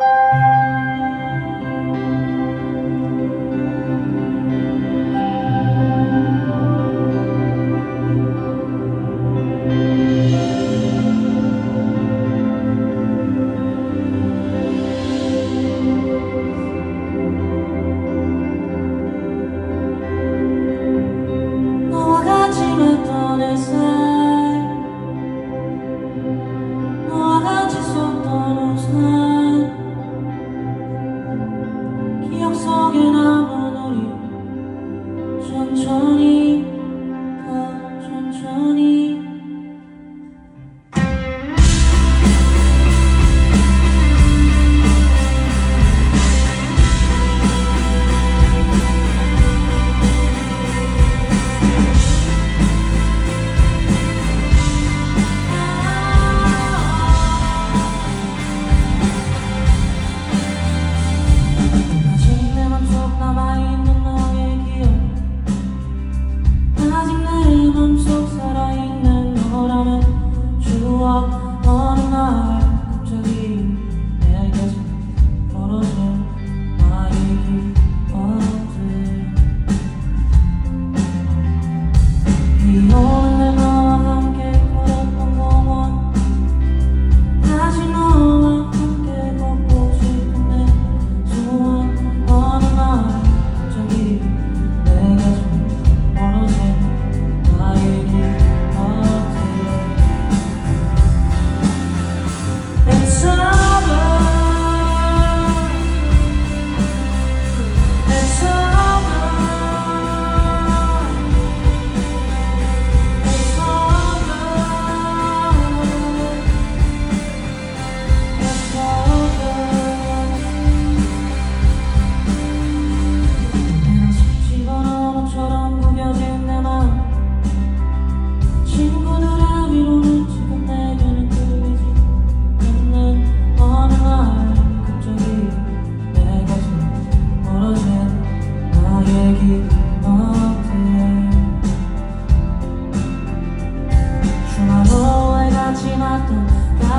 Música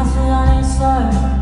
I sit on it slow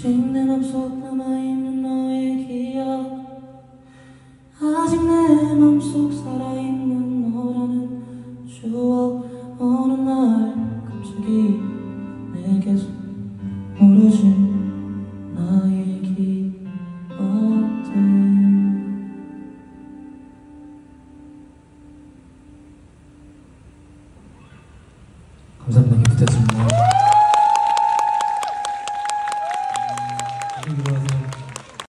지금 내 맘속 남아있는 너의 기억. 아직 내 맘속 살아있는 너라는 추억. 어느 날 갑자기 내게서 멀어진 나의 기억들. 감사합니다.